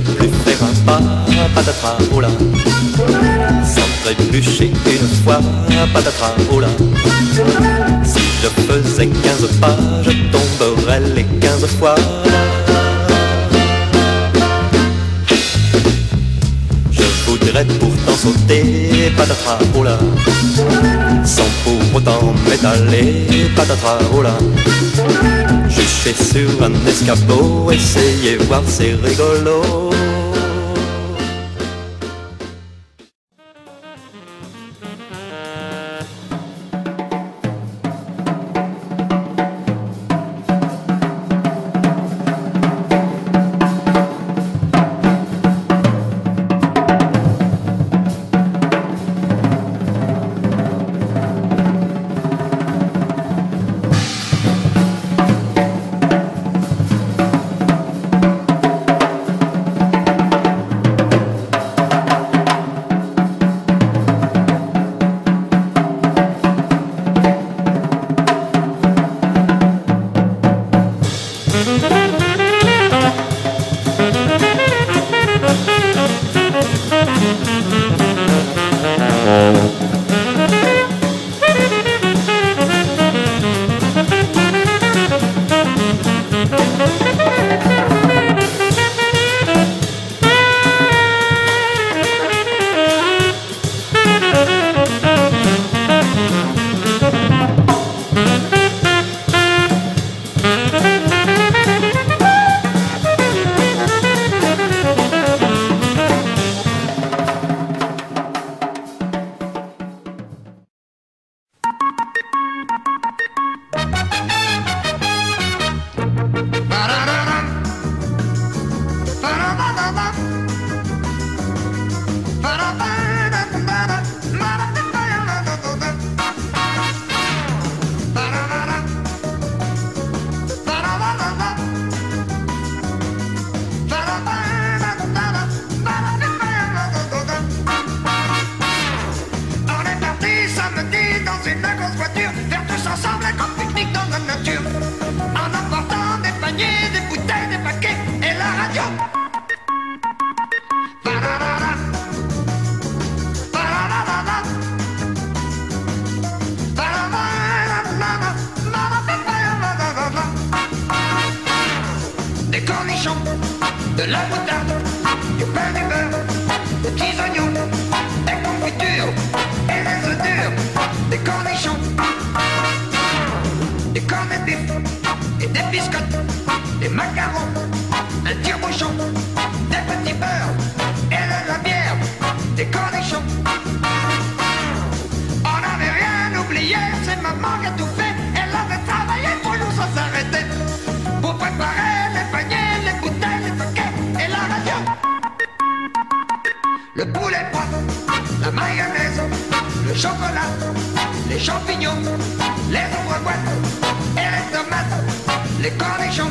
peux plus faire un pas, patatras, oh là. Sans trébucher une fois, patatras, oh là. Si je faisais quinze pas, je tomberais les quinze fois. Je voudrais pourtant sauter, patatras, oh là. Sans pour autant m'étaler, patatras. Jucher sur un escabeau, essayer voir c'est rigolo. Nature. En emportant des paniers, des bouteilles, des paquets et la radio. Des cornichons, de la moutarde, et des biscottes, des macarons, les cornichons.